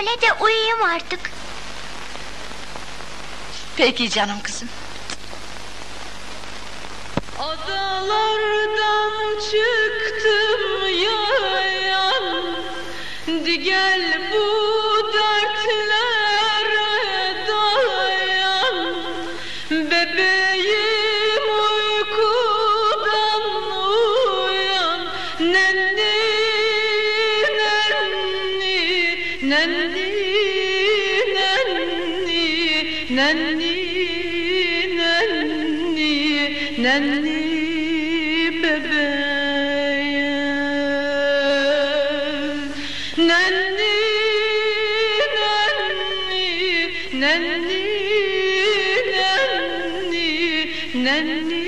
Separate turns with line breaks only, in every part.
söyle de uyuyayım artık.
Peki canım kızım.
Adalardan çıktım നന്ദി നന്ദി നന്ദി നന്ദി
നന്ദി നന്ദി നന്ദി നന്ദി നന്ദി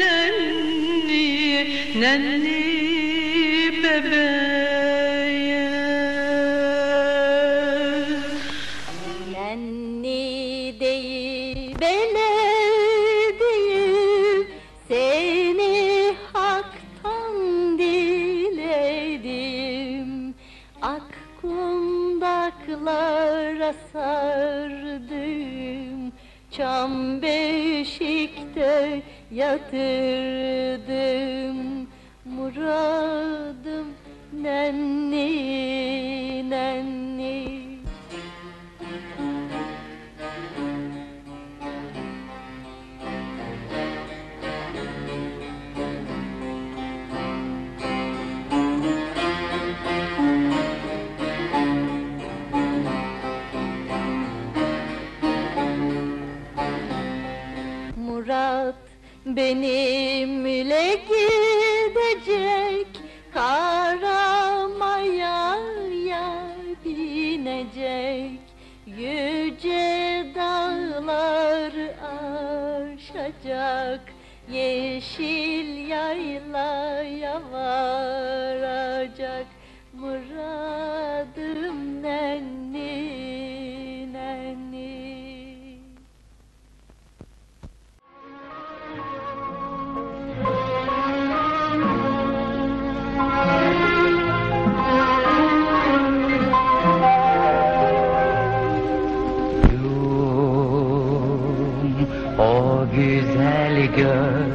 നന്ദി നന്ദി. Ak kundaklara sardım Çam beşikte yatırdım benimle gidecek Karamaya binecek Yüce dağlar aşacak Yeşil yaylaya varacak Muradım
o güzel gözlerini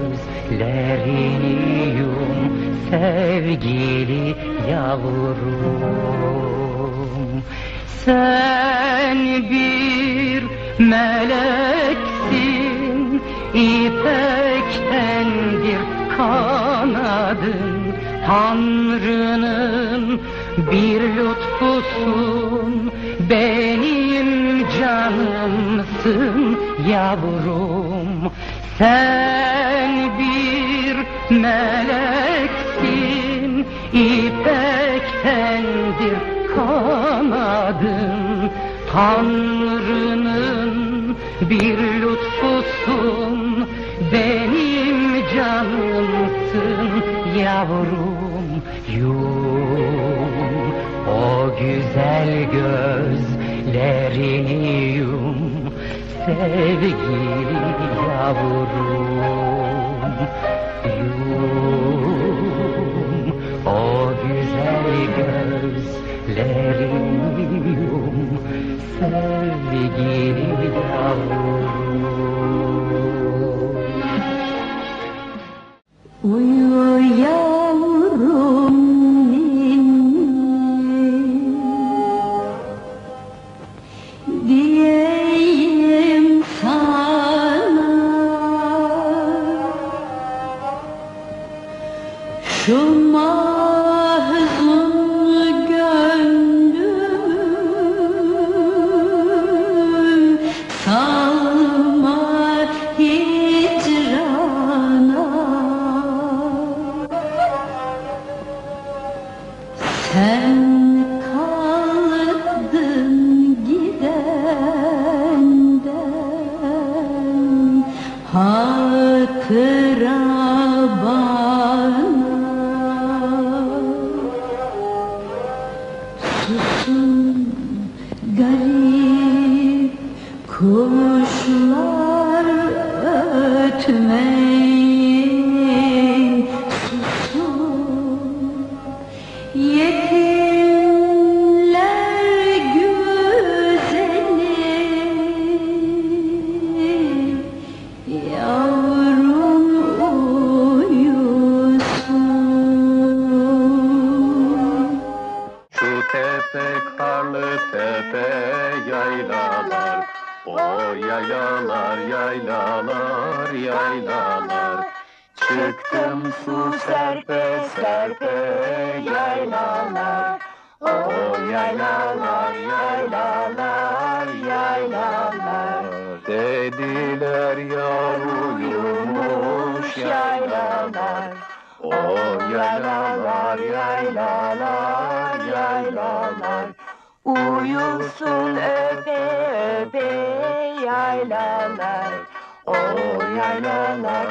yum sevgili yavrum. Sen bir meleksin ipekten bir kanadın Tanrı'nın bir lütfusun benim canımsın yavrum. Sen bir meleksin ipektendir kanadın. Tanrı'nın bir lütfusun yum sevgili yavrum Yum o güzel gözlerini yum sevgili yavrum
什么 Garip kuşlar ötmeyin
yaylalar yaylalar yaylalar. Çıktım su serpe serpe yaylalar. O yaylalar yaylalar yaylalar. Dediler yar uyumuş yaylalar. O yaylalar yaylalar yaylalar. Uyusun öpe yaylalar O oh, yaylalar